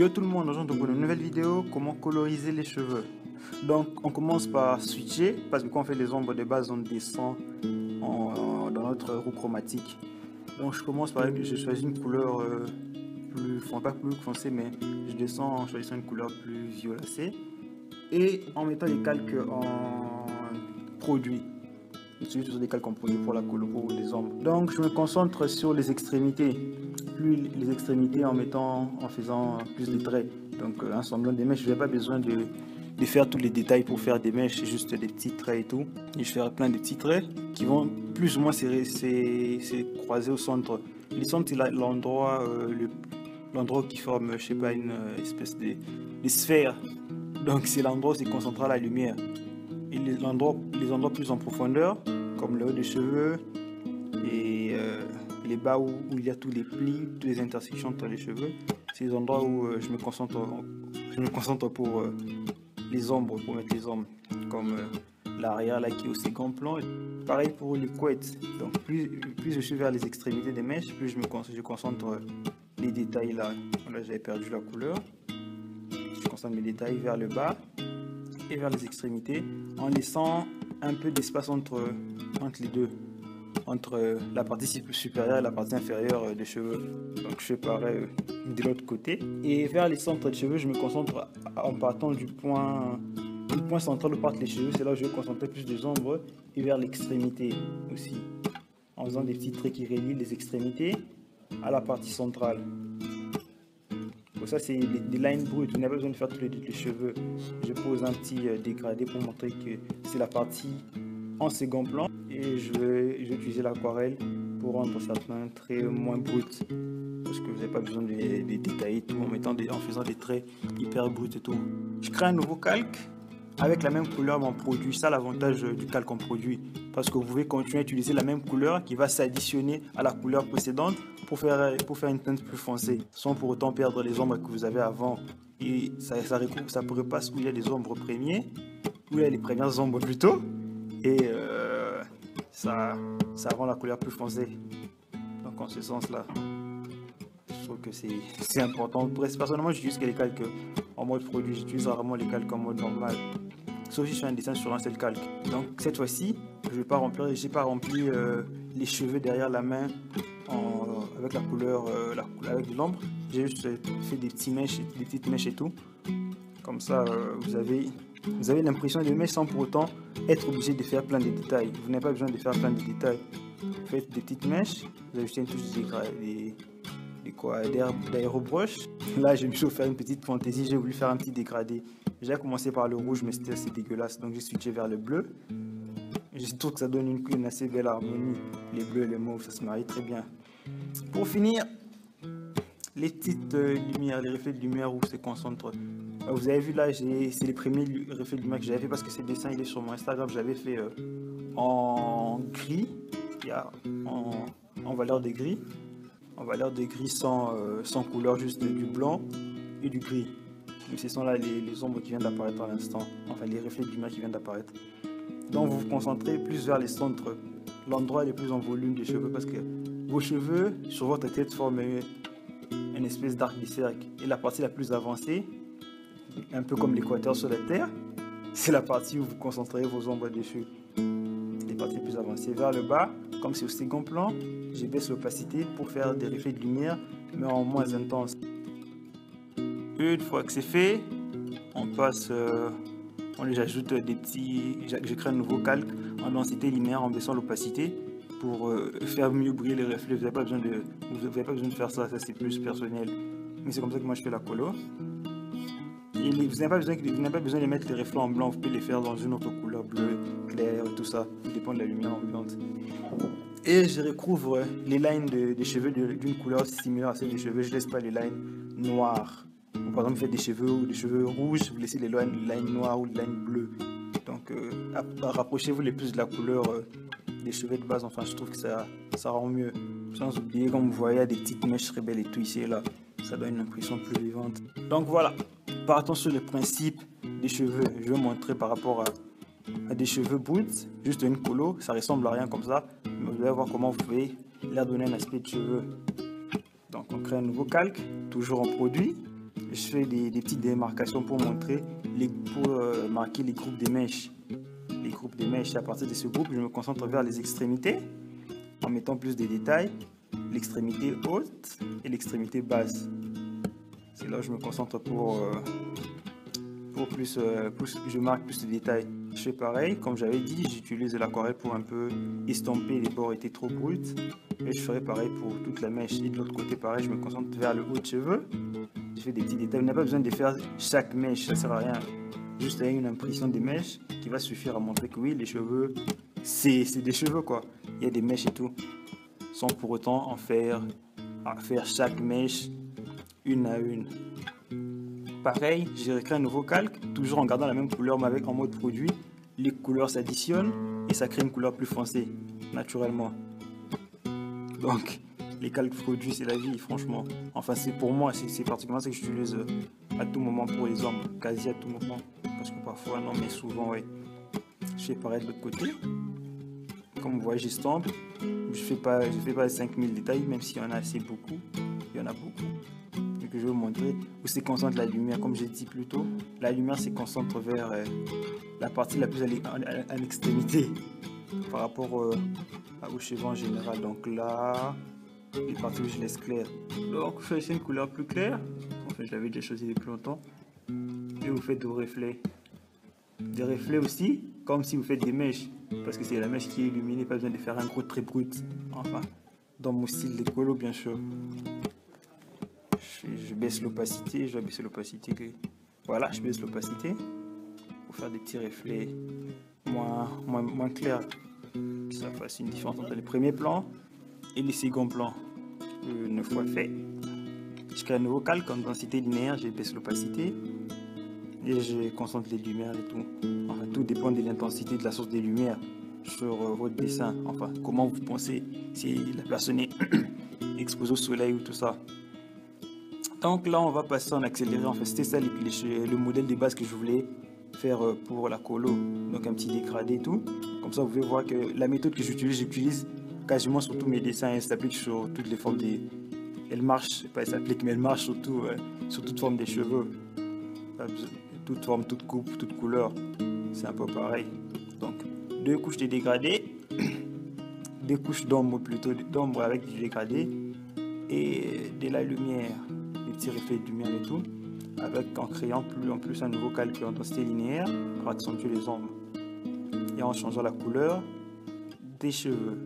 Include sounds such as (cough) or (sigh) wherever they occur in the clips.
Yo tout le monde, aujourd'hui pour une nouvelle vidéo, comment coloriser les cheveux. Donc on commence par switcher, parce que quand on fait les ombres de base, on descend dans notre roue chromatique. Donc je commence par, je choisis une couleur euh, plus, pas plus foncée, mais je descends en choisissant une couleur plus violacée. Et en mettant les calques en produit. J'utilise toujours des calques en produit pour la couleur ou les ombres. Donc je me concentre sur les extrémités plus les extrémités en mettant, en faisant plus de traits. Donc un semblant des mèches, je n'ai pas besoin de, de, faire tous les détails pour faire des mèches, juste des petits traits et tout. Et je ferai plein de petits traits qui vont plus ou moins se croiser au centre. Le centre, c'est l'endroit euh, l'endroit qui forme, je sais pas, une euh, espèce de, sphère. Donc c'est l'endroit où se concentrera la lumière. Et les endroits, les endroits plus en profondeur, comme le haut des cheveux et euh, les bas où, il y a tous les plis, toutes les intersections entre les cheveux. C'est les endroits où euh, je me concentre, je me concentre pour euh, les ombres, pour mettre les ombres, comme euh, l'arrière là qui est au second plan. Pareil pour les couettes. Donc plus, je suis vers les extrémités des mèches, plus je me concentre, concentre les détails là. Là j'avais perdu la couleur. Je concentre mes détails vers le bas et vers les extrémités en laissant un peu d'espace entre, entre les deux entre euh, la partie supérieure et la partie inférieure euh, des cheveux. Donc je pareil euh, de l'autre côté. Et vers les centres de cheveux, je me concentre en partant du point, du point central où partent les cheveux. C'est là où je vais concentrer plus des ombres. Et vers l'extrémité aussi. En faisant des petits traits qui relient les extrémités à la partie centrale. Ça, c'est des, lines brutes. Vous n'avez pas besoin de faire tous les, cheveux. Je pose un petit dégradé pour montrer que c'est la partie en second plan et je vais, utiliser l'aquarelle pour rendre certains traits moins bruts parce que vous n'avez pas besoin de, détailler tout en, mettant des, en faisant des traits hyper bruts et tout. Je crée un nouveau calque avec la même couleur en produit. Ça l'avantage du calque en produit parce que vous pouvez continuer à utiliser la même couleur qui va s'additionner à la couleur précédente pour faire, pour faire une teinte plus foncée sans pour autant perdre les ombres que vous avez avant. Et ça, ça, ça repasse où il y a des ombres premiers, où il y a les premières ombres plutôt et euh, ça, ça rend la couleur plus foncée. Donc en ce sens-là, je trouve que c'est important. Personnellement, j'utilise les calques en mode produit, j'utilise rarement les calques en mode normal. Sauf si je fais un dessin sur un seul calque. Donc cette fois-ci, je vais pas remplir, j'ai pas rempli euh, les cheveux derrière la main avec la couleur, euh, la, avec de l'ombre. J'ai juste fait des petits mèches, des petites mèches et tout. Comme ça, vous avez vous avez l'impression de mettre sans pour autant être obligé de faire plein de détails. Vous n'avez pas besoin de faire plein de détails. Vous faites des petites mèches, vous ajoutez une touche des, des, quoi, d'aérobrush. (laughs) Là, me suis offert une petite fantaisie, j'ai voulu faire un petit dégradé. J'ai commencé par le rouge, mais c'était assez dégueulasse, donc j'ai switché vers le bleu. Je trouve que ça donne une, une assez belle harmonie. Les bleus et les mauves, ça se marie très bien. Pour finir, les petites euh, lumières, les reflets de lumière où se concentre euh, vous avez vu là, c'est les premiers reflets du Mac que j'avais fait parce que ce dessin il est sur mon Instagram. J'avais fait euh, en gris, en, valeur de gris, en valeur de gris sans, euh, sans couleur, juste du blanc et du gris. Mais ce sont là les, ombres qui viennent d'apparaître à l'instant, enfin les reflets de lumière qui viennent d'apparaître. Donc vous vous concentrez plus vers les centres, l'endroit le plus en volume des cheveux parce que vos cheveux sur votre tête forment une espèce d'arc de cercle. Et la partie la plus avancée, un peu comme l'équateur sur la Terre, c'est la partie où vous concentrez vos ombres dessus. Les parties plus avancées vers le bas, comme c'est au second plan, je baisse l'opacité pour faire des effets de lumière, mais en moins intense. Une fois que c'est fait, on passe, euh, on ajoute des petits, je un nouveau calque en densité linéaire en baissant l'opacité pour euh, faire mieux briller les reflets. Vous n'avez pas besoin de, vous avez pas besoin de faire ça c'est plus personnel. Mais c'est comme ça que moi je fais la colo vous n'avez pas, besoin, de mettre les reflets en blanc, vous pouvez les faire dans une autre couleur bleue, claire, tout ça. Ça dépend de la lumière ambiante. Et je recouvre les lines des cheveux d'une couleur similaire à celle des cheveux. Je laisse pas les lines noires. par exemple, vous faites des cheveux ou des cheveux rouges, vous laissez les lines, noires ou les lines bleues. Donc, euh, rapprochez-vous les plus de la couleur euh, des cheveux de base. Enfin, je trouve que ça, rend mieux. Sans oublier, comme vous voyez, il des petites mèches très belles et tout ici et là. Ça donne une impression plus vivante. Donc voilà, partons sur le principe des cheveux. Je vais montrer par rapport à, des cheveux boots, juste une colo, ça ressemble à rien comme ça, mais vous allez voir comment vous pouvez leur donner un aspect de cheveux. Donc on crée un nouveau calque, toujours en produit, je fais des, petites démarcations pour montrer, pour euh, marquer les groupes des mèches. Les groupes des mèches, à partir de ce groupe, je me concentre vers les extrémités en mettant plus de détails, l'extrémité haute et l'extrémité basse. Là je me concentre pour, euh, pour plus, euh, plus, je marque plus de détails. Je fais pareil, comme j'avais dit, j'utilise l'aquarelle pour un peu estomper, les bords étaient trop bruts. Et je ferai pareil pour toute la mèche. Et de l'autre côté, pareil, je me concentre vers le haut de cheveux. Je fais des petits détails. On n'a pas besoin de faire chaque mèche, ça sert à rien. Juste une impression des mèches qui va suffire à montrer que oui, les cheveux, c'est des cheveux quoi. Il y a des mèches et tout. Sans pour autant en faire, faire chaque mèche une à une. Pareil, j'ai recréé un nouveau calque, toujours en gardant la même couleur mais avec en mode produit. Les couleurs s'additionnent et ça crée une couleur plus foncée, naturellement. Donc, les calques produits, c'est la vie, franchement. Enfin, c'est pour moi, c'est particulièrement ce que j'utilise euh, à tout moment pour les hommes, quasi à tout moment. Parce que parfois, non, mais souvent, oui. Je fais pareil de l'autre côté. Comme vous voyez, j'estompe. Je fais pas, je fais pas 5000 détails, même s'il y en a assez beaucoup. Il y en a beaucoup je vous montrer, où se concentre la lumière, comme j'ai dit plus tôt. La lumière se concentre vers euh, la partie la plus à l'extrémité par rapport euh, aux cheveux en général. Donc là, les parties où je laisse clair. Donc je fais une couleur plus claire. Enfin, je l'avais déjà choisi depuis longtemps. Et vous faites des reflets. Des reflets aussi, comme si vous faites des mèches. Parce que c'est la mèche qui est illuminée, pas besoin de faire un gros très brut. Enfin, dans mon style d'écolo, bien sûr je, baisse l'opacité, je vais baisser l'opacité. Voilà, je baisse l'opacité pour faire des petits reflets moins, moins, moins clairs. Ça fasse une différence entre les premiers plans et les seconds plans. Une fois fait, je crée un nouveau calque en densité linéaire, je baisse l'opacité et je concentre les lumières et tout. Enfin, tout dépend de l'intensité de la source des lumières sur euh, votre dessin. Enfin, comment vous pensez si la personne (coughs) est exposée au soleil ou tout ça. Donc là, on va passer en accéléré. En fait, c'était ça le modèle de base que je voulais faire euh, pour la colo. Donc un petit dégradé et tout. Comme ça, vous pouvez voir que la méthode que j'utilise, j'utilise quasiment sur tous mes dessins. Elle s'applique sur toutes les formes des... Elle marche, pas elle s'applique, mais elle marche surtout euh, sur toute forme des cheveux. Toute forme, toute coupe, toute couleur. C'est un peu pareil. Donc, deux couches de dégradé. (coughs) deux couches d'ombre plutôt, d'ombre avec du dégradé. Et de la lumière petits reflets de lumière et tout, avec en créant plus en plus un nouveau calcul en densité linéaire pour accentuer les ombres et en changeant la couleur des cheveux.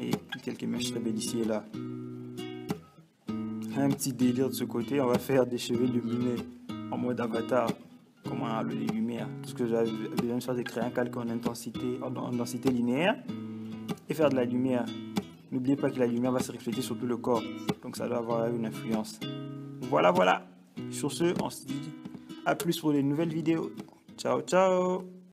Et quelques mèches très belles ici et là. Un petit délire de ce côté, on va faire des cheveux lumineux en mode avatar, comment les lumières. Tout ce que j'avais besoin de créer un calque en intensité, en densité linéaire et faire de la lumière. N'oubliez pas que la lumière va se refléter sur tout le corps. Donc ça doit avoir une influence. Voilà, voilà. Sur ce, on se dit à plus pour les nouvelles vidéos. Ciao, ciao